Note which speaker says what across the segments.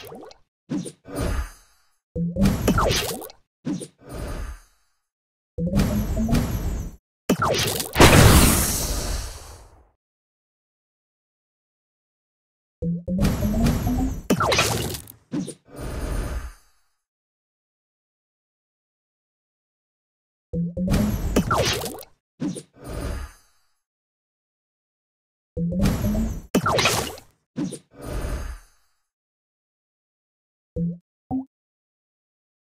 Speaker 1: you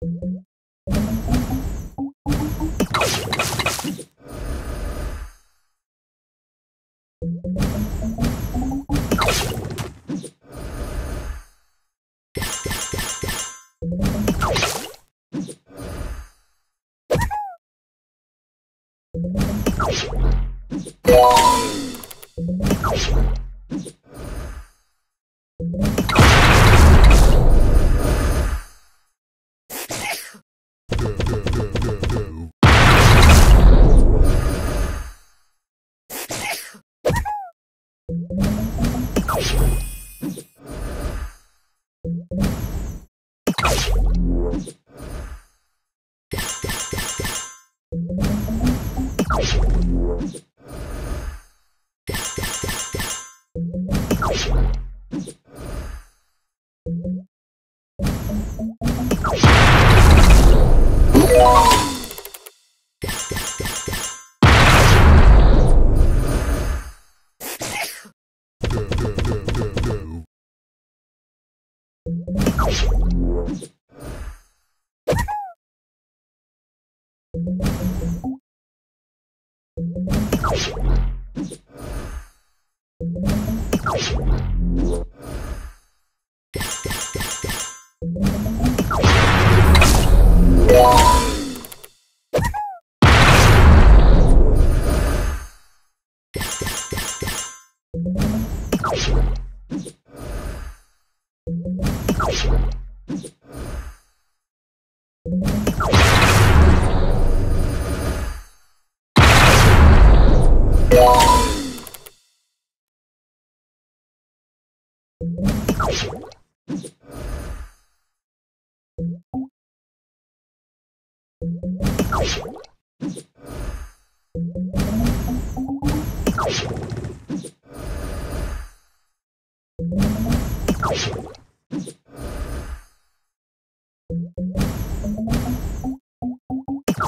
Speaker 1: you you you you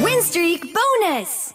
Speaker 1: Win streak bonus!